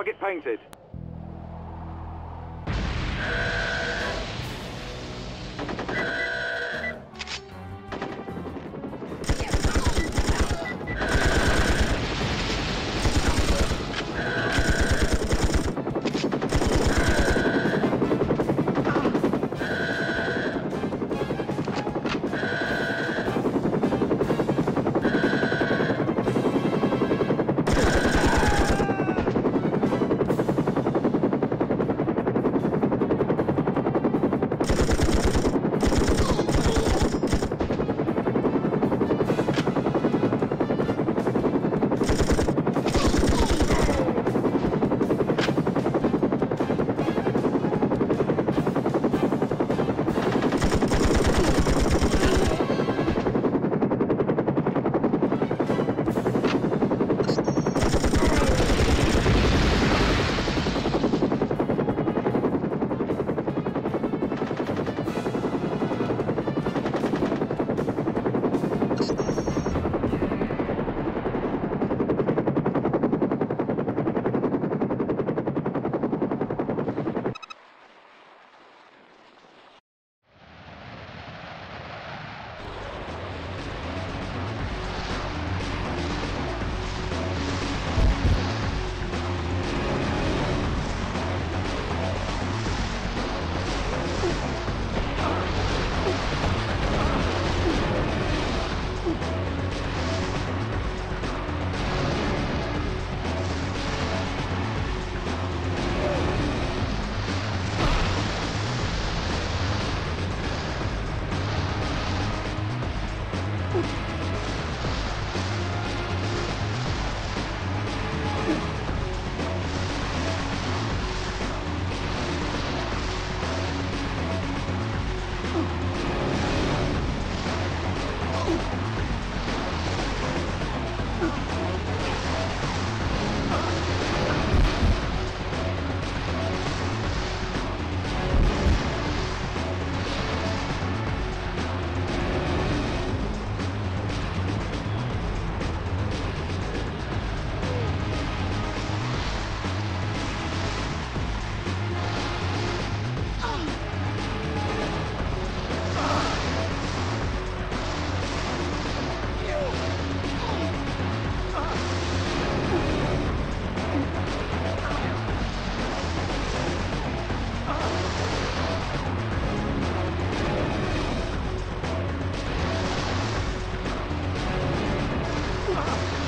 Target painted. 了。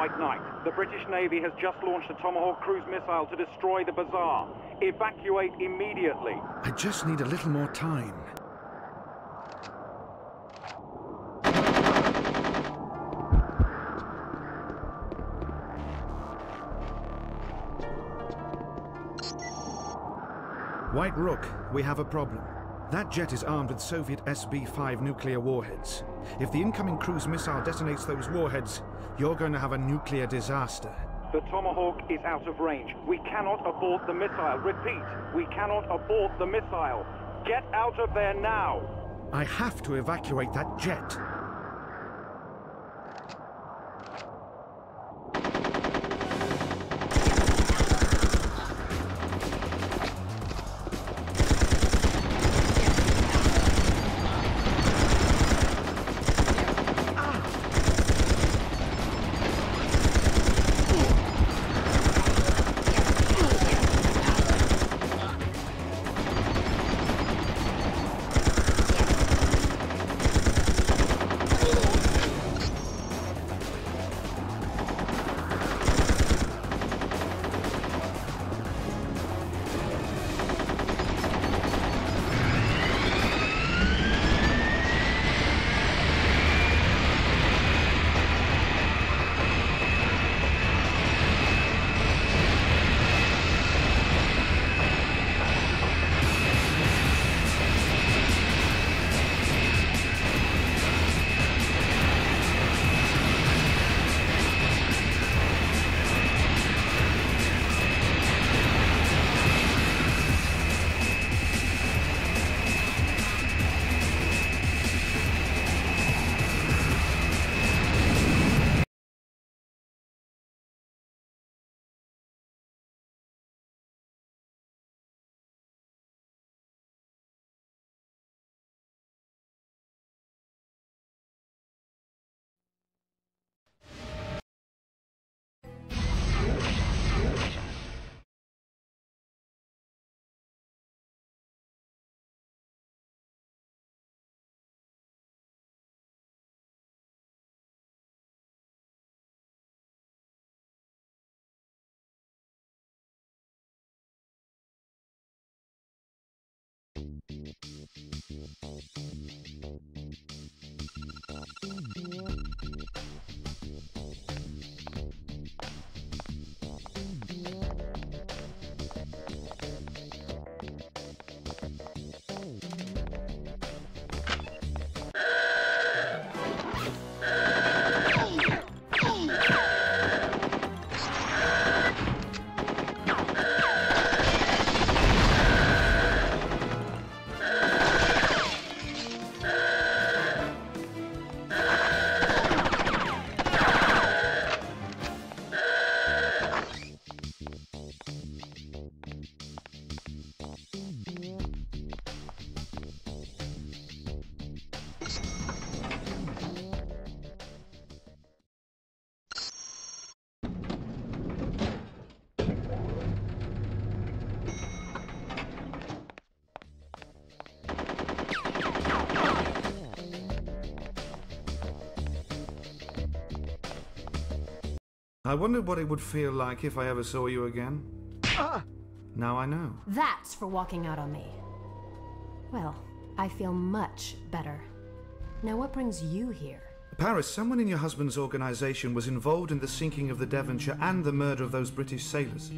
White Knight, the British Navy has just launched a Tomahawk cruise missile to destroy the bazaar. Evacuate immediately. I just need a little more time. White Rook, we have a problem. That jet is armed with Soviet SB-5 nuclear warheads. If the incoming cruise missile detonates those warheads, you're going to have a nuclear disaster. The Tomahawk is out of range. We cannot abort the missile. Repeat, we cannot abort the missile. Get out of there now! I have to evacuate that jet. Thank you. I wondered what it would feel like if I ever saw you again. Now I know. That's for walking out on me. Well, I feel much better. Now what brings you here? Paris, someone in your husband's organization was involved in the sinking of the Devonshire and the murder of those British sailors.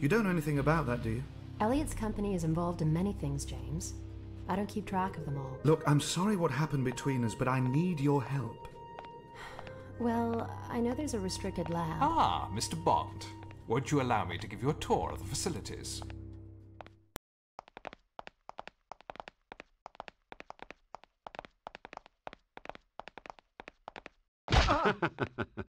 You don't know anything about that, do you? Elliot's company is involved in many things, James. I don't keep track of them all. Look, I'm sorry what happened between us, but I need your help. Well, I know there's a restricted lab. Ah, Mr. Bond. Won't you allow me to give you a tour of the facilities?